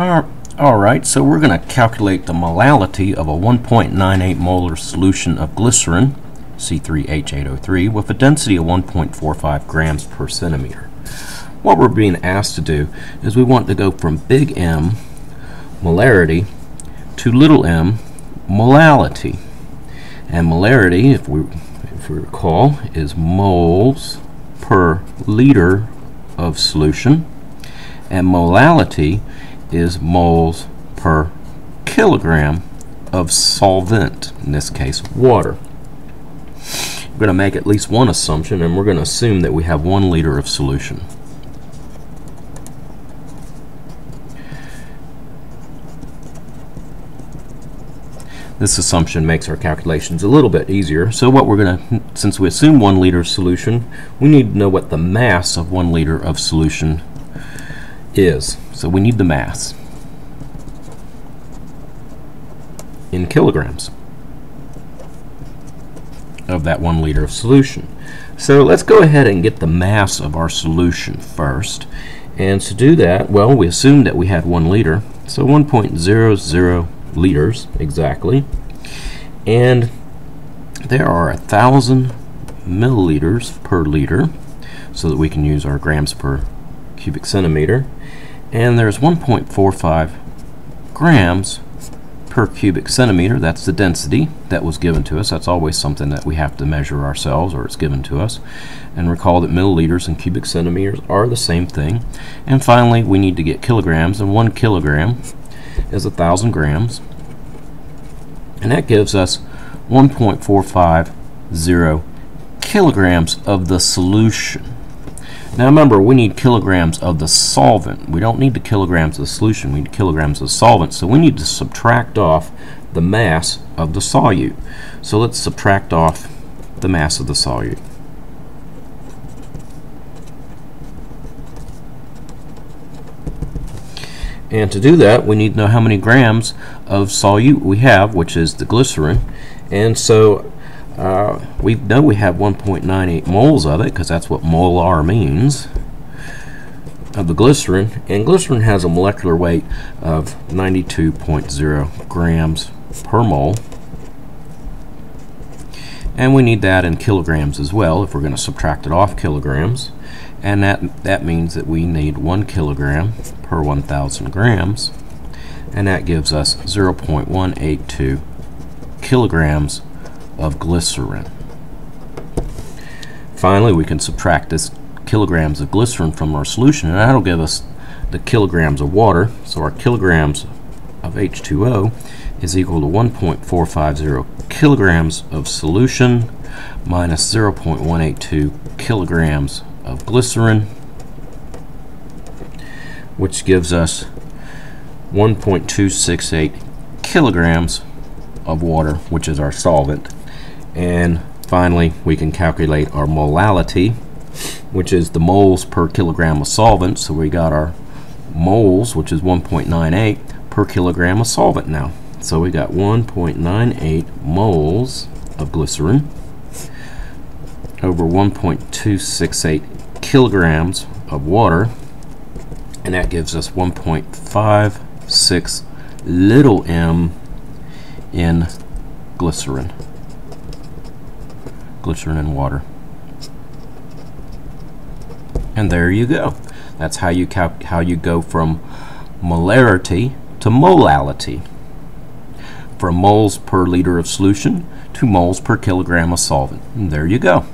Alright, so we're going to calculate the molality of a 1.98 molar solution of glycerin, C3H8O3, with a density of 1.45 grams per centimeter. What we're being asked to do is we want to go from big M, molarity, to little m, molality. And molarity, if we, if we recall, is moles per liter of solution. And molality is moles per kilogram of solvent, in this case water. We're going to make at least one assumption and we're going to assume that we have one liter of solution. This assumption makes our calculations a little bit easier. So what we're going to, since we assume one liter of solution, we need to know what the mass of one liter of solution is. So we need the mass in kilograms of that one liter of solution. So let's go ahead and get the mass of our solution first. And to do that, well, we assumed that we had one liter, so 1.00 liters exactly. And there are a thousand milliliters per liter, so that we can use our grams per cubic centimeter and there's 1.45 grams per cubic centimeter. That's the density that was given to us. That's always something that we have to measure ourselves or it's given to us. And recall that milliliters and cubic centimeters are the same thing. And finally, we need to get kilograms, and one kilogram is a thousand grams. And that gives us 1.450 kilograms of the solution. Now remember, we need kilograms of the solvent. We don't need the kilograms of the solution, we need kilograms of the solvent. So we need to subtract off the mass of the solute. So let's subtract off the mass of the solute. And to do that, we need to know how many grams of solute we have, which is the glycerin. And so uh, we know we have 1.98 moles of it because that's what molar means of the glycerin and glycerin has a molecular weight of 92.0 grams per mole. And we need that in kilograms as well if we're going to subtract it off kilograms. And that that means that we need one kilogram per 1000 grams. And that gives us 0.182 kilograms of glycerin. Finally, we can subtract this kilograms of glycerin from our solution, and that'll give us the kilograms of water. So our kilograms of H2O is equal to 1.450 kilograms of solution minus 0.182 kilograms of glycerin, which gives us 1.268 kilograms of water, which is our solvent. And finally, we can calculate our molality, which is the moles per kilogram of solvent. So we got our moles, which is 1.98 per kilogram of solvent now. So we got 1.98 moles of glycerin over 1.268 kilograms of water and that gives us 1.56 little m in glycerin glycerin and water. And there you go. That's how you how you go from molarity to molality. From moles per liter of solution to moles per kilogram of solvent. And there you go.